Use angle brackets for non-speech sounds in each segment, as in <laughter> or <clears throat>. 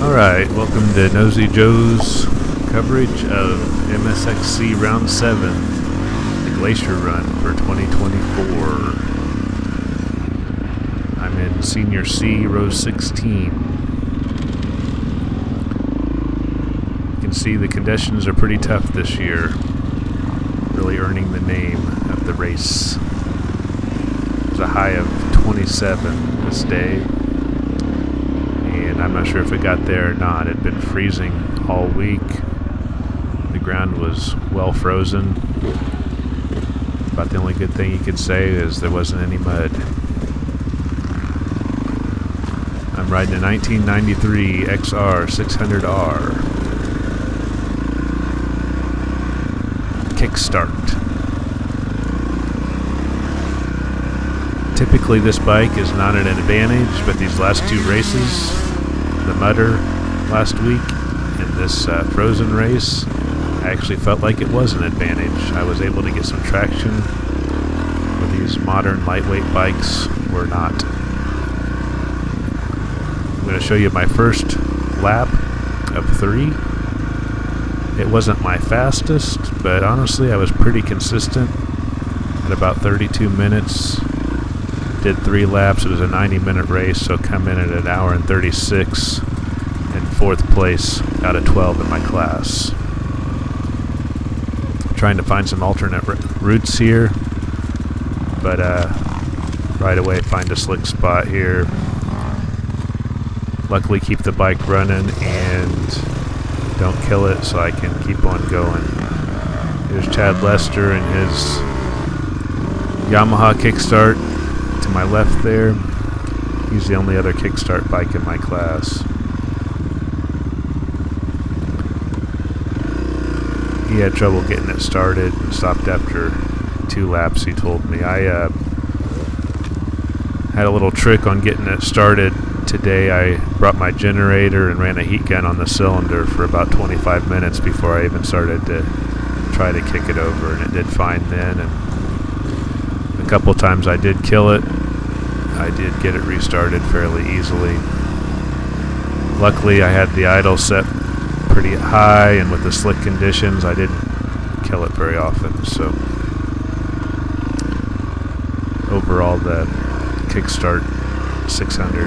Alright, welcome to Nosy Joe's coverage of MSXC Round 7, the Glacier Run for 2024. I'm in Senior C, row 16. You can see the conditions are pretty tough this year, really earning the name of the race. A high of 27 this day, and I'm not sure if it got there or not. It had been freezing all week. The ground was well frozen. About the only good thing you could say is there wasn't any mud. I'm riding a 1993 XR 600R. Kickstart. Typically this bike is not an advantage, but these last two races, the Mudder last week and this uh, Frozen race, I actually felt like it was an advantage. I was able to get some traction where these modern lightweight bikes were not. I'm going to show you my first lap of three. It wasn't my fastest, but honestly I was pretty consistent at about 32 minutes did three laps. It was a 90 minute race, so come in at an hour and 36 in fourth place out of 12 in my class. Trying to find some alternate routes here, but uh, right away find a slick spot here. Luckily, keep the bike running and don't kill it, so I can keep on going. Here's Chad Lester and his Yamaha kickstart to my left there. He's the only other kickstart bike in my class. He had trouble getting it started and stopped after two laps, he told me. I uh, had a little trick on getting it started today. I brought my generator and ran a heat gun on the cylinder for about 25 minutes before I even started to try to kick it over, and it did fine then. And couple times I did kill it. I did get it restarted fairly easily. Luckily, I had the idle set pretty high, and with the slick conditions, I didn't kill it very often. So, overall, the kickstart 600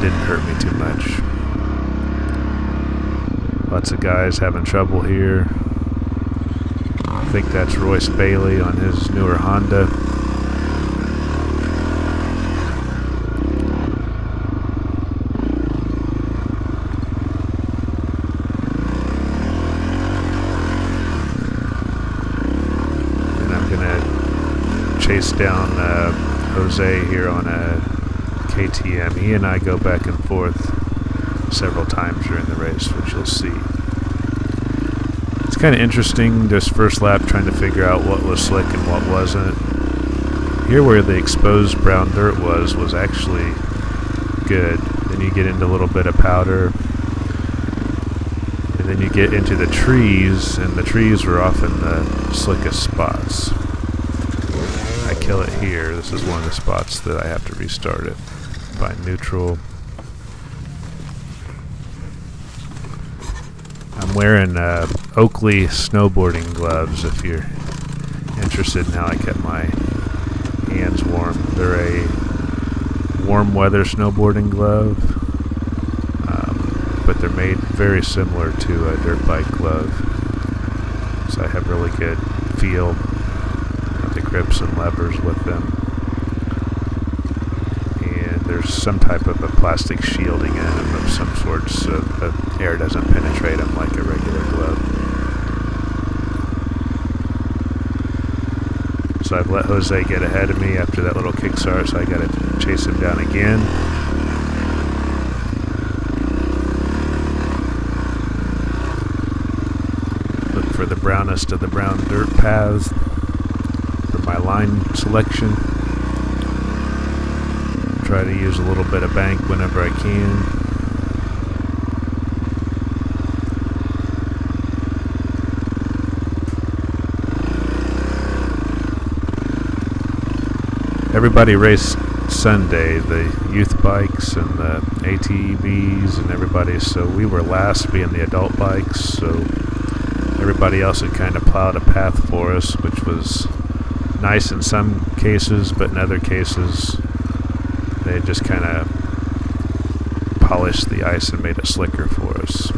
didn't hurt me too much. Lots of guys having trouble here. I think that's Royce Bailey on his newer Honda. Chase down uh, Jose here on a KTM. He and I go back and forth several times during the race, which you'll see. It's kind of interesting this first lap trying to figure out what was slick and what wasn't. Here where the exposed brown dirt was, was actually good. Then you get into a little bit of powder. And then you get into the trees, and the trees were often the slickest spots kill it here, this is one of the spots that I have to restart it. Find neutral. I'm wearing uh, Oakley snowboarding gloves if you're interested in how I kept my hands warm. They're a warm weather snowboarding glove, um, but they're made very similar to a dirt bike glove. So I have really good feel grips and levers with them. And there's some type of a plastic shielding in them of some sort so air doesn't penetrate them like a regular glove. So I've let Jose get ahead of me after that little kickstart, so I gotta chase him down again. Look for the brownest of the brown dirt paths my line selection. Try to use a little bit of bank whenever I can. everybody raced Sunday, the youth bikes and the ATVs and everybody. So we were last being the adult bikes. So everybody else had kind of plowed a path for us, which was nice in some cases, but in other cases, they just kind of polished the ice and made it slicker for us.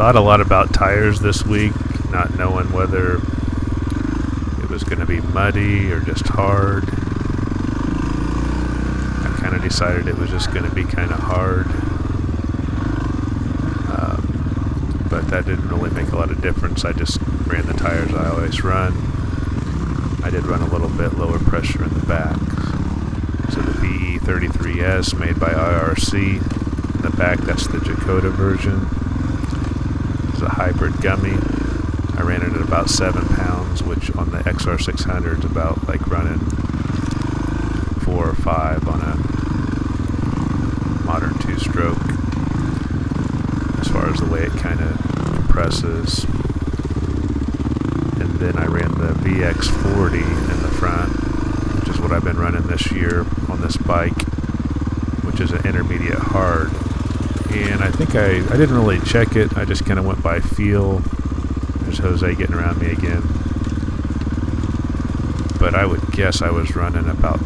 Thought a lot about tires this week, not knowing whether it was going to be muddy or just hard. I kind of decided it was just going to be kind of hard. Um, but that didn't really make a lot of difference. I just ran the tires I always run. I did run a little bit lower pressure in the back. So the BE33S made by IRC. In the back, that's the Dakota version a hybrid gummy. I ran it at about 7 pounds, which on the XR600 is about like running 4 or 5 on a modern two-stroke as far as the way it kind of compresses. And then I ran the VX40 in the front, which is what I've been running this year on this bike, which is an intermediate hard and I think I, I didn't really check it. I just kind of went by feel. There's Jose getting around me again. But I would guess I was running about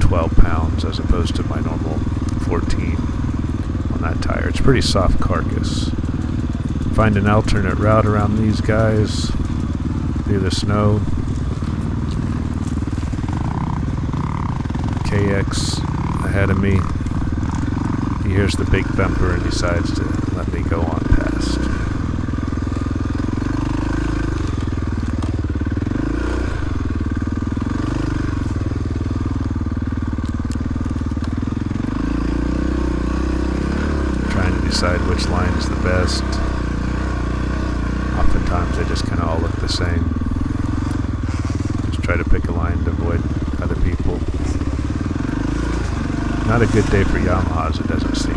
12 pounds as opposed to my normal 14 on that tire. It's pretty soft carcass. Find an alternate route around these guys through the snow. KX ahead of me. He hears the big thumper and decides to let me go on past. Trying to decide which line is the best. Oftentimes they just kind of all look the same. Just try to pick a line to avoid other people. Not a good day for Yamahas, it doesn't seem.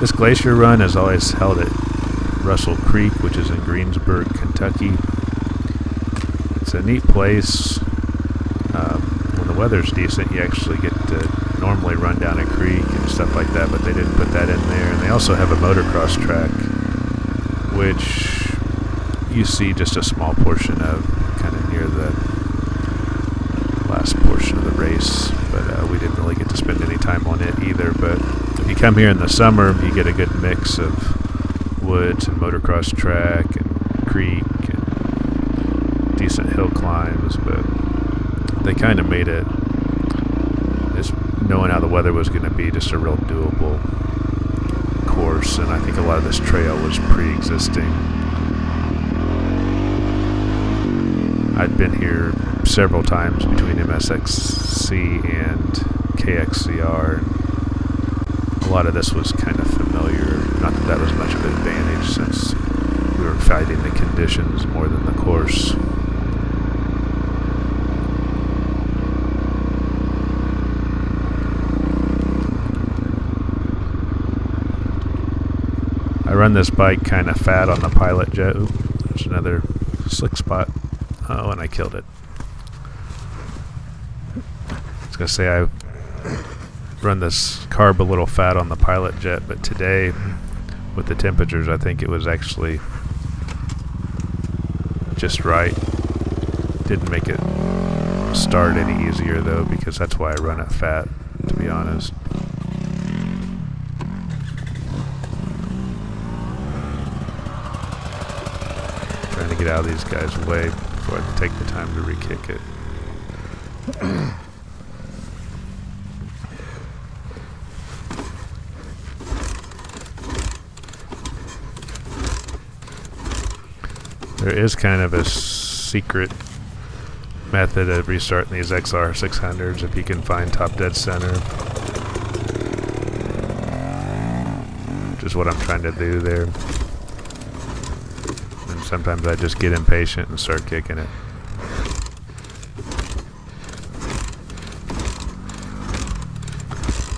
This glacier run is always held at Russell Creek, which is in Greensburg, Kentucky. It's a neat place. Um, when the weather's decent, you actually get to normally run down a creek and stuff like that, but they didn't put that in there. And they also have a motocross track, which you see just a small portion of kind of near the last portion of the race, but uh, we didn't really get to spend any time on it either. But if you come here in the summer, you get a good mix of woods and motocross track and creek and decent hill climbs, but they kind of made it, just knowing how the weather was going to be, just a real doable course, and I think a lot of this trail was pre-existing I'd been here several times between MSXC and KXCR. A lot of this was kind of familiar. Not that that was much of an advantage since we were fighting the conditions more than the course. I run this bike kind of fat on the pilot jet. Oop, there's another slick spot. Oh, and I killed it. I was going to say I run this carb a little fat on the pilot jet, but today with the temperatures I think it was actually just right. Didn't make it start any easier though because that's why I run it fat to be honest. Trying to get out of these guys' way before I take the time to re-kick it. <clears throat> there is kind of a secret method of restarting these XR600s if you can find top dead center. Which is what I'm trying to do there. Sometimes I just get impatient and start kicking it.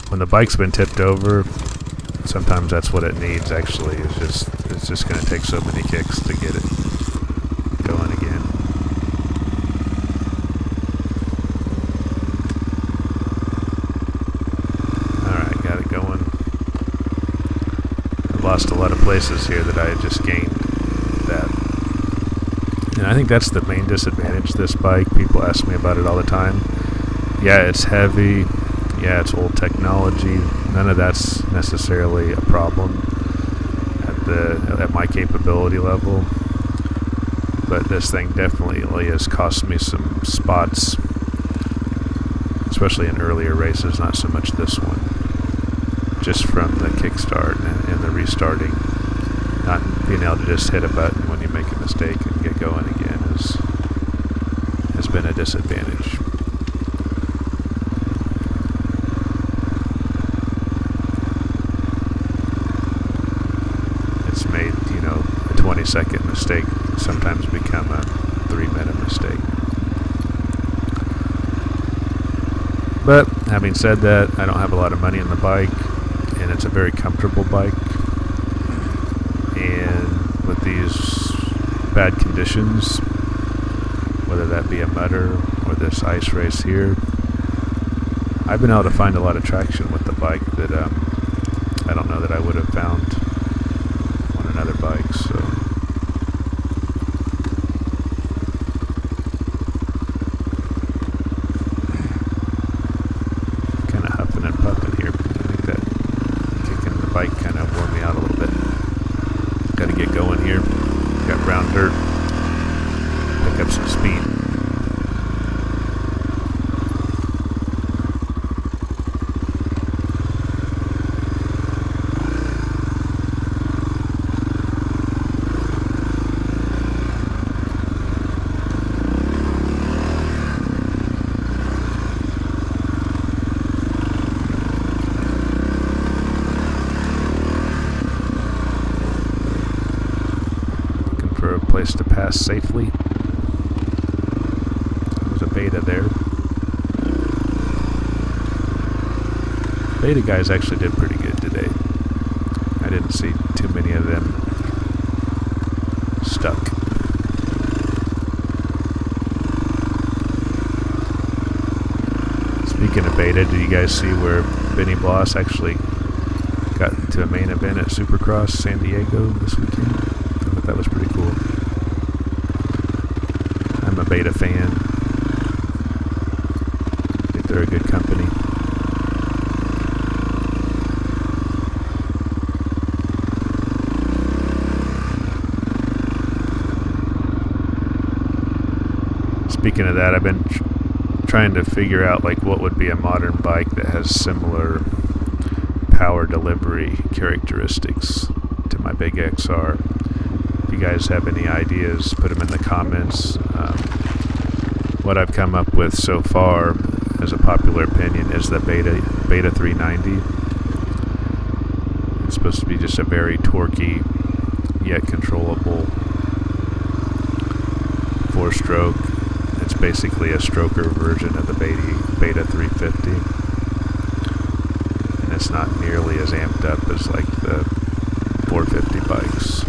When the bike's been tipped over, sometimes that's what it needs actually. It's just it's just gonna take so many kicks to get it. Going again. Alright, got it going. I lost a lot of places here that I had just gained. And I think that's the main disadvantage this bike. People ask me about it all the time. Yeah, it's heavy. Yeah, it's old technology. None of that's necessarily a problem at the at my capability level. But this thing definitely has cost me some spots, especially in earlier races, not so much this one just from the kickstart and, and the restarting. Not being able to just hit a button when you make a mistake going again is, has been a disadvantage. It's made, you know, a 20 second mistake sometimes become a three minute mistake. But having said that, I don't have a lot of money in the bike and it's a very comfortable bike. And with these bad conditions, whether that be a mudder or this ice race here, I've been able to find a lot of traction with the bike that um, I don't know that I would have found on another bike. So. place to pass safely. There's a beta there. Beta guys actually did pretty good today. I didn't see too many of them stuck. Speaking of beta, did you guys see where Benny Bloss actually got to a main event at Supercross San Diego this weekend? I thought that was pretty cool I'm a beta fan. I think they're a good company. Speaking of that, I've been tr trying to figure out like what would be a modern bike that has similar power delivery characteristics to my big XR. If you guys have any ideas, put them in the comments. Um, what I've come up with so far as a popular opinion is the Beta Beta 390. It's supposed to be just a very torquey yet controllable four-stroke. Basically a stroker version of the Beta, Beta 350. And it's not nearly as amped up as like the 450 bikes.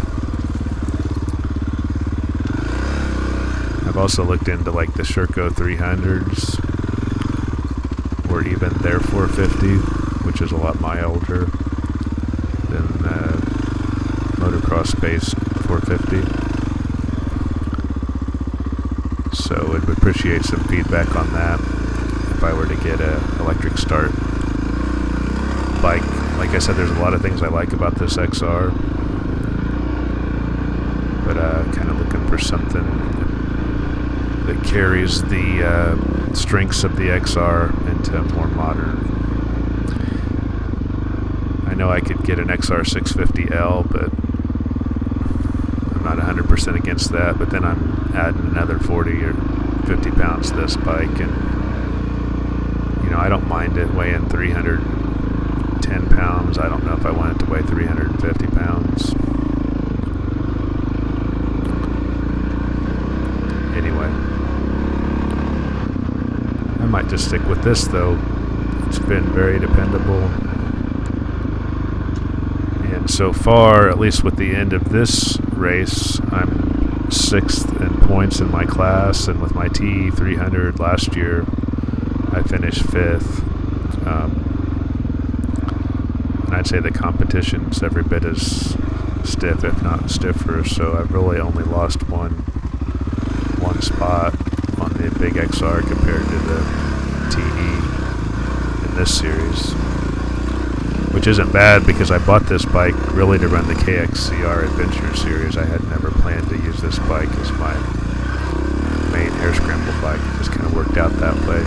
I've also looked into like the Sherco 300s or even their 450, which is a lot milder than uh, the motocross based 450. So would appreciate some feedback on that if I were to get a electric start bike. Like I said, there's a lot of things I like about this XR but uh, kind of looking for something that carries the uh, strengths of the XR into more modern. I know I could get an XR 650L, but I'm not 100% against that. But then I'm adding another 40 or 50 pounds to this bike, and you know I don't mind it weighing 310 pounds. I don't know if I want it to weigh 350 pounds. Anyway, I might just stick with this though. It's been very dependable. And so far, at least with the end of this race, I'm sixth in points in my class, and with my T 300 last year, I finished fifth. Um, and I'd say the competition's every bit as stiff, if not stiffer. So I've really only lost one one spot on the big XR compared to the TE in this series. Which isn't bad because I bought this bike really to run the KXCR Adventure series. I had never planned to use this bike as my main hare scramble bike. It just kind of worked out that way.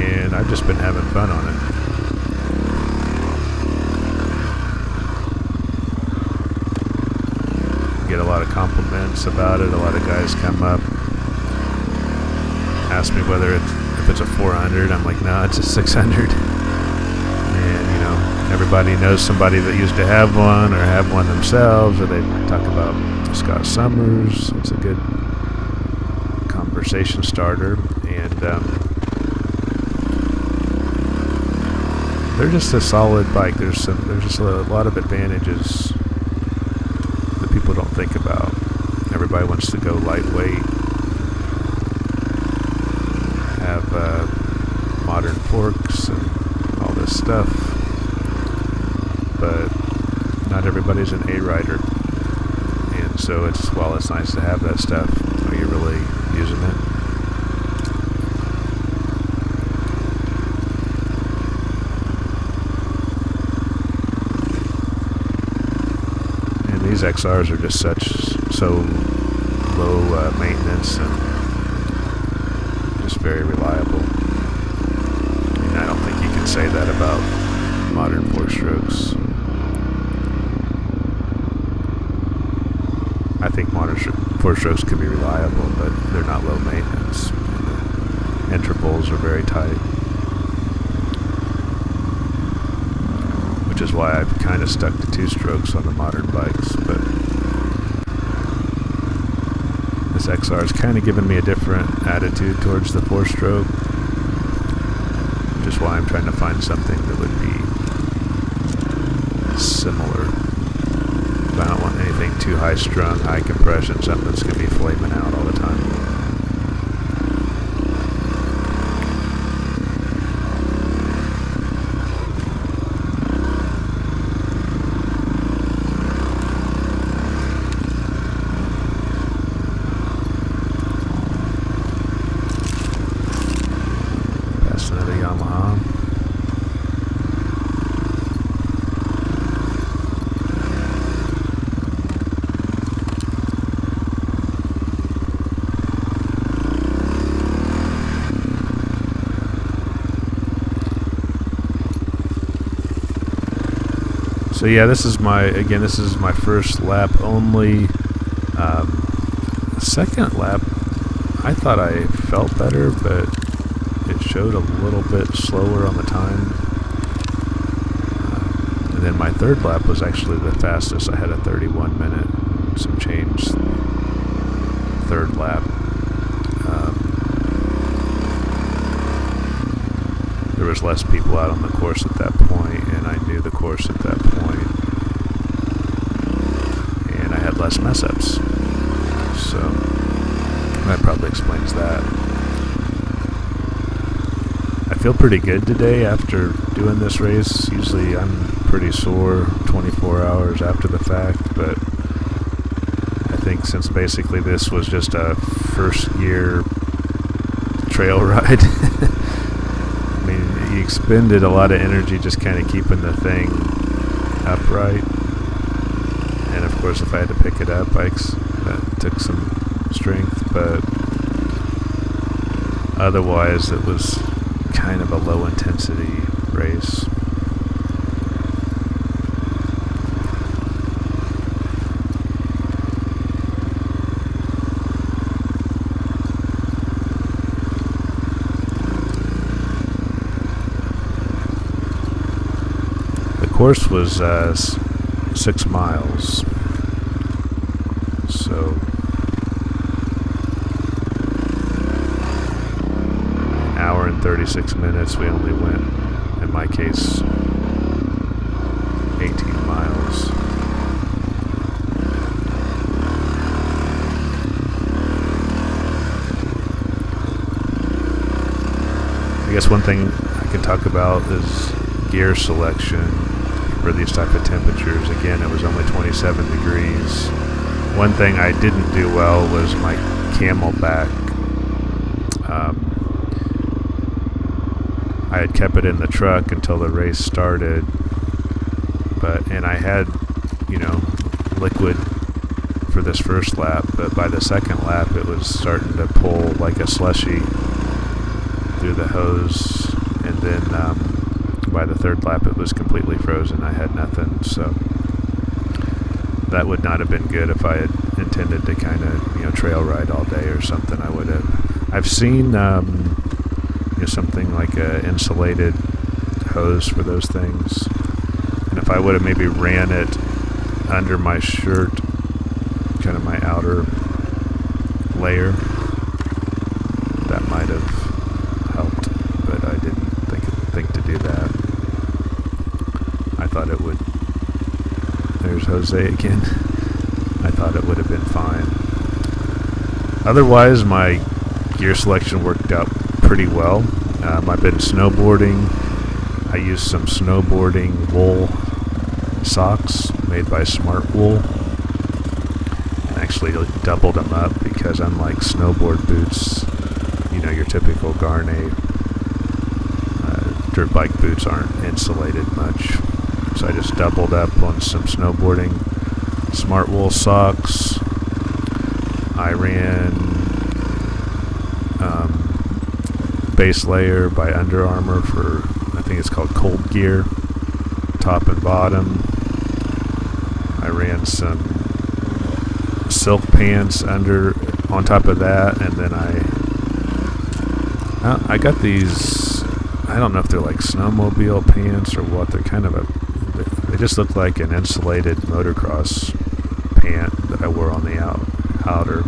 And I've just been having fun on it. Get a lot of compliments about it. A lot of guys come up, ask me whether it's if it's a 400. I'm like, no, it's a 600. And you know, everybody knows somebody that used to have one or have one themselves, or they talk about Scott Summers. It's a good conversation starter, and um, they're just a solid bike. There's some, there's just a lot of advantages that people don't think about. Everybody wants to go lightweight, have uh, modern forks and all this stuff, but not everybody's an A rider, and so it's while it's nice to have that stuff, are you really using it? And these XRs are just such so low uh, maintenance and just very reliable. And I don't think you say that about modern four strokes. I think modern four strokes can be reliable, but they're not low maintenance. The intervals are very tight. Which is why I've kind of stuck to two strokes on the modern bikes, but this XR has kind of given me a different attitude towards the four stroke. Is why I'm trying to find something that would be similar. I don't want anything too high strung, high compression, something that's going to be flaming out all the time. That's another Yamaha. So yeah, this is my again. This is my first lap only. Um, second lap, I thought I felt better, but it showed a little bit slower on the time. Uh, and then my third lap was actually the fastest. I had a 31 minute, some change third lap. Um, there was less people out on the course at that point, I knew the course at that point, and I had less mess ups. So that probably explains that. I feel pretty good today after doing this race. Usually I'm pretty sore 24 hours after the fact, but I think since basically this was just a first year trail <laughs> ride, expended a lot of energy just kind of keeping the thing upright. And of course, if I had to pick it up, I that took some strength, but otherwise, it was kind of a low intensity race. Course was uh, six miles. So hour and 36 minutes. We only went, in my case, 18 miles. I guess one thing I can talk about is gear selection for these type of temperatures. Again, it was only 27 degrees. One thing I didn't do well was my CamelBak. Um, I had kept it in the truck until the race started, but and I had, you know, liquid for this first lap, but by the second lap it was starting to pull like a slushy through the hose, and then um, by the third lap it was completely frozen. I had nothing, so that would not have been good if I had intended to kind of you know trail ride all day or something. I would have. I've seen um, you know, something like a insulated hose for those things, and if I would have maybe ran it under my shirt, kind of my outer layer, that might have helped, but I didn't think think to do that thought it would. There's Jose again. I thought it would have been fine. Otherwise, my gear selection worked out pretty well. Um, I've been snowboarding. I used some snowboarding wool socks made by Smartwool and actually doubled them up because unlike snowboard boots, you know, your typical Gaerne uh, dirt bike boots aren't insulated much. So I just doubled up on some snowboarding Smartwool socks. I ran um, base layer by Under Armour for, I think it's called Cold Gear, top and bottom. I ran some silk pants under on top of that, and then I I got these. I don't know if they're like snowmobile pants or what. They're kind of a just looked like an insulated motocross pant that I wore on the out outer.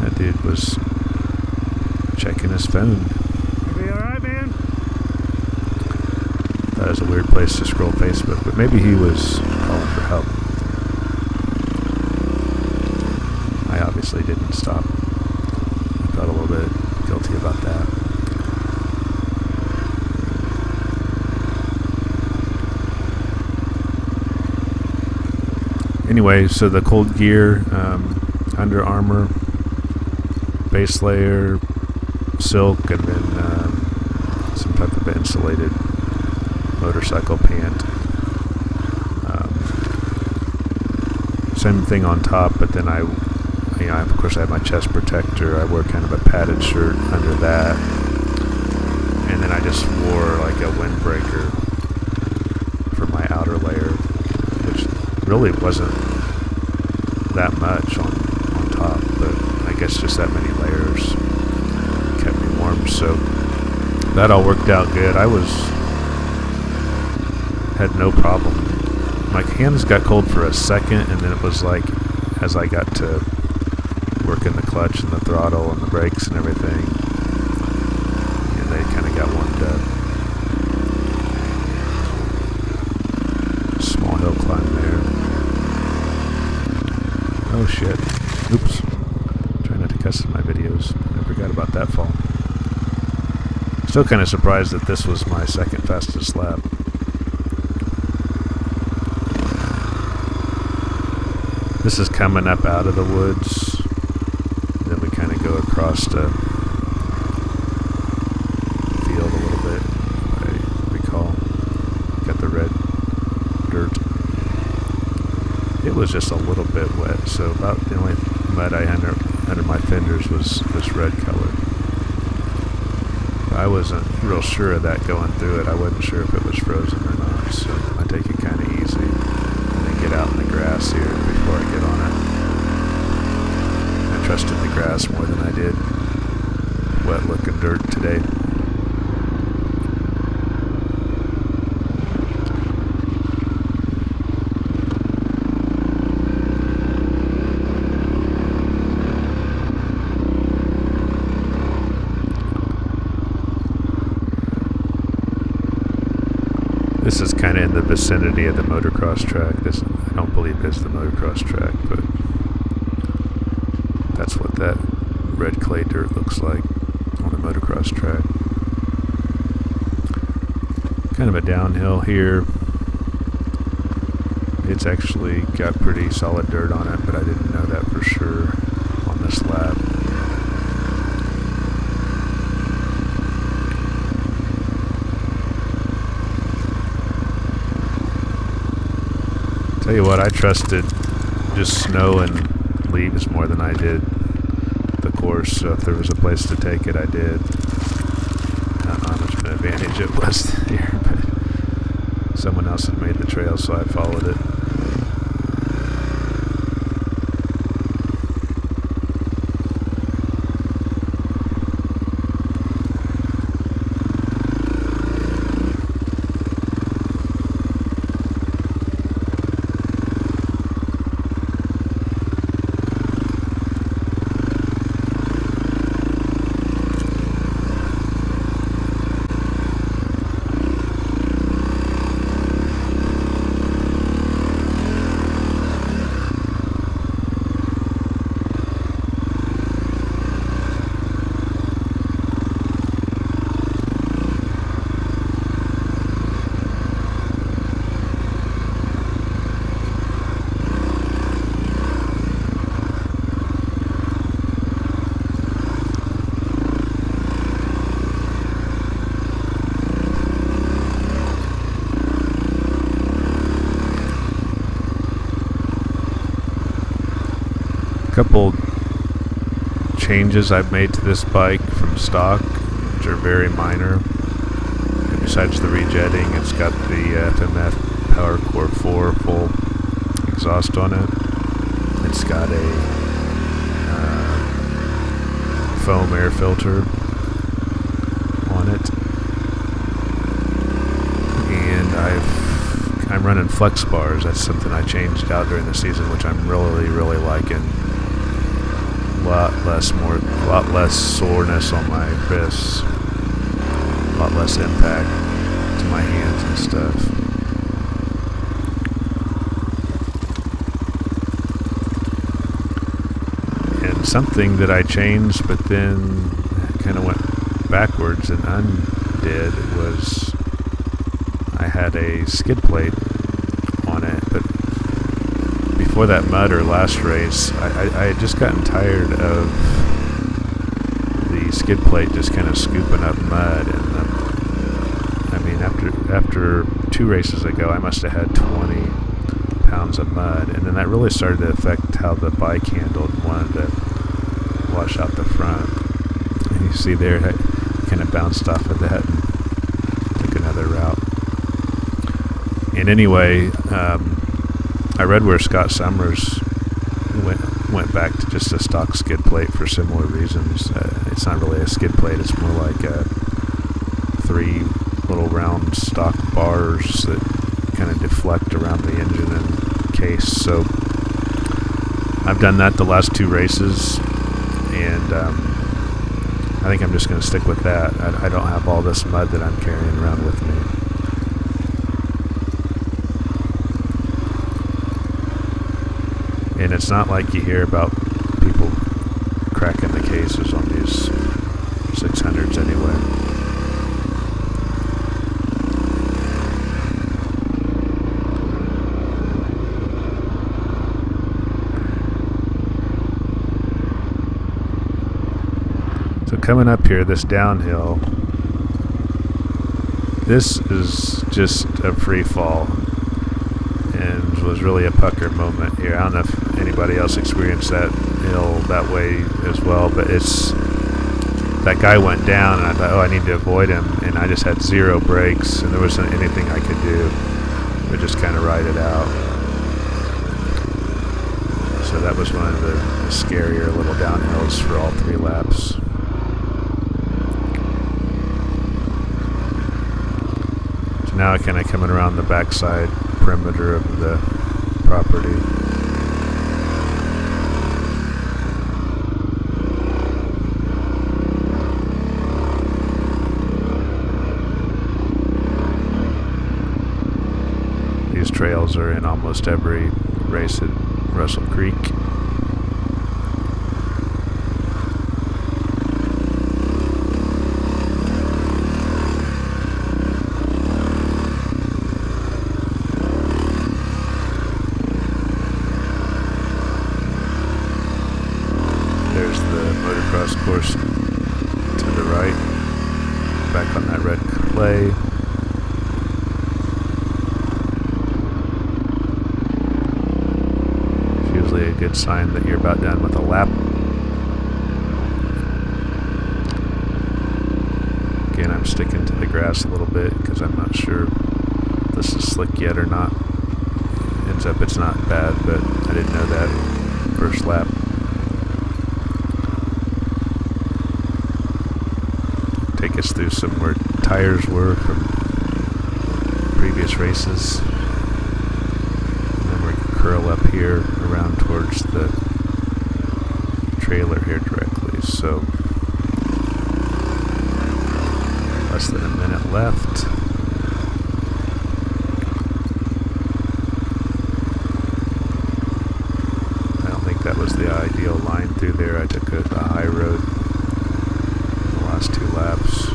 That dude was checking his phone. You alright, man? That was a weird place to scroll Facebook, but maybe he was calling for help. I obviously didn't stop. I felt a little bit guilty about that. Anyway, so the cold gear, um, Under Armour, base layer, silk, and then um, some type of insulated motorcycle pant. Um, same thing on top, but then I, you know, of course I have my chest protector. I wear kind of a padded shirt under that, and then I just wore like a windbreaker for my outer layer really wasn't that much on, on top, but I guess just that many layers kept me warm. So that all worked out good. I was had no problem. My hands got cold for a second, and then it was like as I got to working the clutch and the throttle and the brakes and everything, and they kind of got warmed up. Small hill climb there. Oh shit. Oops. Try not to cuss in my videos. I forgot about that fall. Still kind of surprised that this was my second fastest lap. This is coming up out of the woods. Then we kind of go across to field a little bit, I recall. Got the red dirt. It was just a little bit wet. So about the only mud I had under, under my fenders was this red color. I wasn't real sure of that going through it. I wasn't sure if it was frozen or not. So I take it kind of easy and then get out in the grass here before I get on it. I trusted the grass more than I did wet looking dirt today. This is kind of in the vicinity of the motocross track. This I don't believe is the motocross track, but that's what that red clay dirt looks like on the motocross track. Kind of a downhill here. It's actually got pretty solid dirt on it, but I didn't know that for sure on this lap. Tell you what, I trusted just snow and leaves more than I did the course. So if there was a place to take it, I did. I don't know how much of an advantage it <laughs> was here, but someone else had made the trail, so I followed it. Couple changes I've made to this bike from stock, which are very minor. Besides the rejetting, it's got the uh, FMF PowerCore 4 full exhaust on it. It's got a uh, foam air filter on it, and I've I'm running flex bars. That's something I changed out during the season, which I'm really really liking lot less more, a lot less soreness on my wrists, a lot less impact to my hands and stuff. And something that I changed, but then kind of went backwards and undid was I had a skid plate before that mud or last race, I, I, I had just gotten tired of the skid plate just kind of scooping up mud. And the, I mean, after after two races ago, I must have had 20 pounds of mud, and then that really started to affect how the bike handled. And wanted to wash out the front. And you see there, I kind of bounced off of that and took another route. And anyway. Um, I read where Scott Summers went went back to just a stock skid plate for similar reasons. Uh, it's not really a skid plate; it's more like a three little round stock bars that kind of deflect around the engine and case. So I've done that the last two races, and um, I think I'm just going to stick with that. I, I don't have all this mud that I'm carrying around with me. And it's not like you hear about people cracking the cases on these 600s anyway. So coming up here, this downhill, this is just a free fall and was really a pucker moment here. I don't know if anybody else experienced that hill that way as well, but it's that guy went down and I thought, oh, I need to avoid him, and I just had zero brakes and there wasn't anything I could do but just kind of ride it out. So that was one of the, the scarier little downhills for all three laps. So now I kind of coming around the backside perimeter of the property. These trails are in almost every race at Russell Creek. There's the motocross course to the right, back on that red clay. It's usually a good sign that you're about done with a lap. Again, I'm sticking to the grass a little bit because I'm not sure if this is slick yet or not. Ends up it's not bad, but I didn't know that first lap. take us through some where tires were from previous races. And then we curl up here around towards the trailer here directly. So less than a minute left. I don't think that was the ideal line through there. I took a, a high road the last two laps.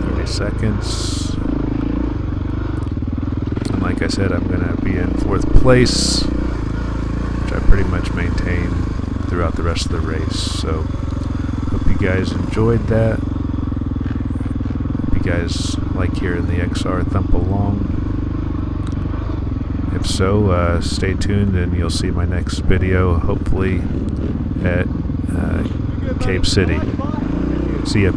Thirty seconds. And like I said, I'm gonna be in fourth place, which I pretty much maintain throughout the rest of the race. So hope you guys enjoyed that. Hope you guys like hearing the XR thump along. If so, uh, stay tuned and you'll see my next video, hopefully at uh, Cave City. See ya.